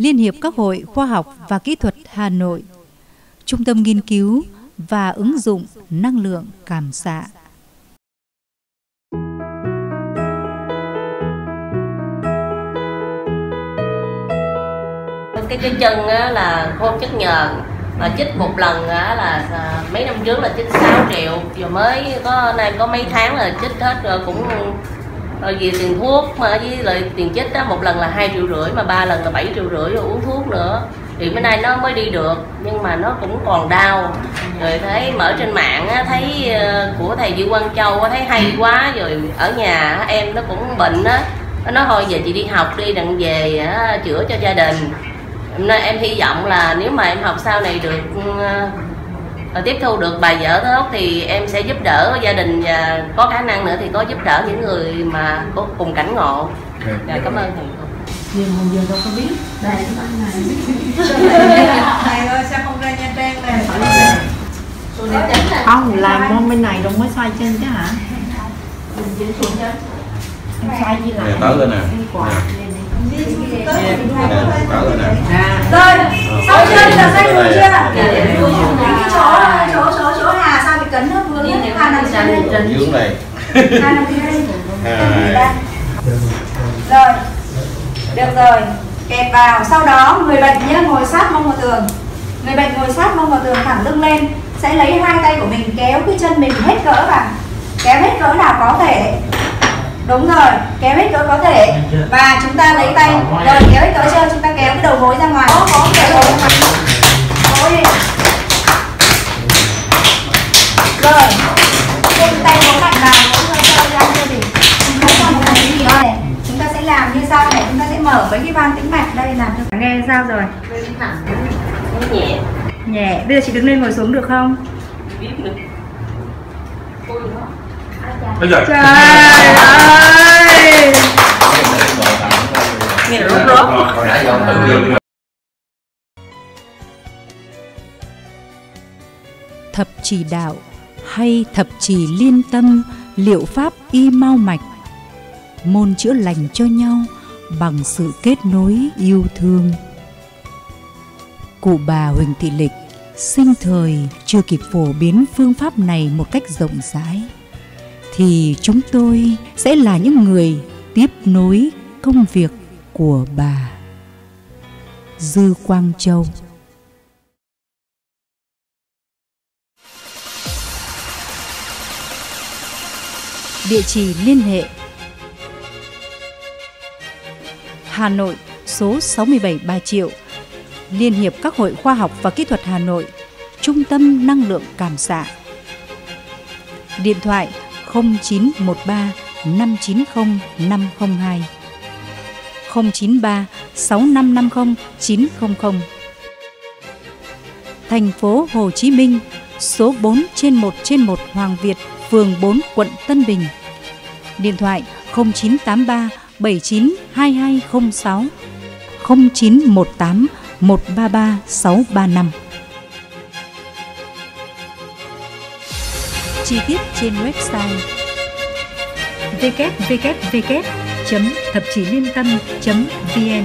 Liên hiệp các hội khoa học và kỹ thuật Hà Nội, Trung tâm nghiên cứu và ứng dụng năng lượng cảm xạ. cái cái chân á, là không chất nhờn mà chích một lần á, là à, mấy năm trước là chích 6 triệu rồi mới có nay có mấy tháng là chích hết rồi cũng rồi vì tiền thuốc mà với lại tiền chích đó một lần là hai triệu rưỡi mà ba lần là 7 triệu rưỡi rồi uống thuốc nữa. Thì bữa nay nó mới đi được nhưng mà nó cũng còn đau. Rồi thấy mở trên mạng á, thấy ờ, của thầy Dư Quang Châu á, thấy hay quá. Rồi ở nhà em nó cũng bệnh á. Nó nói thôi giờ chị đi học đi đặng về á, chữa cho gia đình. Nên em hy vọng là nếu mà em học sau này được ừ, tiếp thu được bài vở tốt thì em sẽ giúp đỡ gia đình và có khả năng nữa thì có giúp đỡ những người mà có cùng cảnh ngộ. Dạ. Cảm ơn thầy. Nhiều người giờ đâu có biết. Đây. Cái bác này. Thầy ơi sao không ra Nha Trang này Không, làm môn bên này rồi mới xoay chân chứ hả? Em xoay như là Nè, tới lên nè. Nè. lên. Nè, rồi nè. Rồi, sau chân là xoay người chưa? Đây, Cái chỗ, chỗ, chỗ, chỗ Hà sao bị cấn nó vừa Dưới này. Rồi, được rồi. Kẹp vào, sau đó người bệnh nhé ngồi sát mông vào tường. Người bệnh ngồi sát mông vào tường thẳng lưng lên Sẽ lấy hai tay của mình kéo cái chân mình hết cỡ vào. Kéo hết cỡ nào có thể. Đúng rồi, kéo hết cỡ có thể. Và chúng ta lấy tay. Rồi kéo hết cỡ chưa, chúng ta kéo cái đầu gối ra ngoài. Có, có, kéo đầu gối ra ngoài Gối đi Rồi Dùng tay có mạnh vào Gối hơi hơi ra chưa gì Chúng ta còn một cái gì đây này Chúng ta sẽ làm như sau này Chúng ta sẽ mở với cái van tĩnh mạch đây làm cho nghe sao rồi? Nhẹ. Nhẹ, bây giờ chị đứng lên ngồi xuống được không? biết được. Trời ơi! Nghe rốt rốt Hồi nãy giờ. tự nhiên thập chỉ đạo hay thập chỉ liên tâm liệu pháp y mau mạch môn chữa lành cho nhau bằng sự kết nối yêu thương. Cụ bà huỳnh thị lịch sinh thời chưa kịp phổ biến phương pháp này một cách rộng rãi, thì chúng tôi sẽ là những người tiếp nối công việc của bà. Dư quang châu. Địa chỉ liên hệ Hà Nội số 67 Bà Triệu Liên hiệp các hội khoa học và kỹ thuật Hà Nội Trung tâm năng lượng cảm xạ Điện thoại 0913 590 502 093 6550 900 Thành phố Hồ Chí Minh số 4 trên 1 trên 1 Hoàng Việt, phường 4, quận Tân Bình. Điện thoại 0983 79 2206 0918 133 635. Chi tiết trên website www.thập chí liên tâm.vn